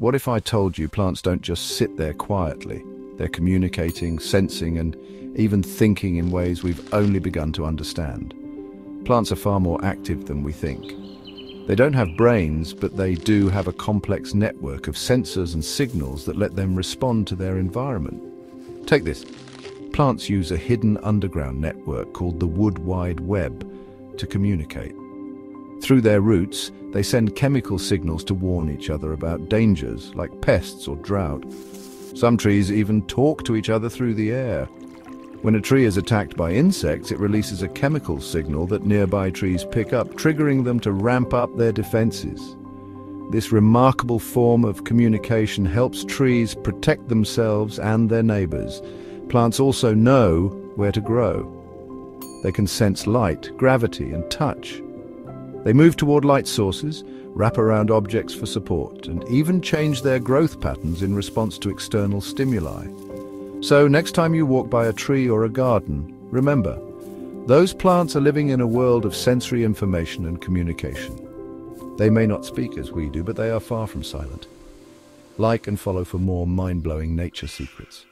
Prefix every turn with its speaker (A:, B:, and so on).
A: What if I told you plants don't just sit there quietly? They're communicating, sensing, and even thinking in ways we've only begun to understand. Plants are far more active than we think. They don't have brains, but they do have a complex network of sensors and signals that let them respond to their environment. Take this. Plants use a hidden underground network called the Wood Wide Web to communicate. Through their roots, they send chemical signals to warn each other about dangers like pests or drought. Some trees even talk to each other through the air. When a tree is attacked by insects, it releases a chemical signal that nearby trees pick up, triggering them to ramp up their defenses. This remarkable form of communication helps trees protect themselves and their neighbors. Plants also know where to grow. They can sense light, gravity, and touch. They move toward light sources, wrap around objects for support, and even change their growth patterns in response to external stimuli. So next time you walk by a tree or a garden, remember, those plants are living in a world of sensory information and communication. They may not speak as we do, but they are far from silent. Like and follow for more mind-blowing nature secrets.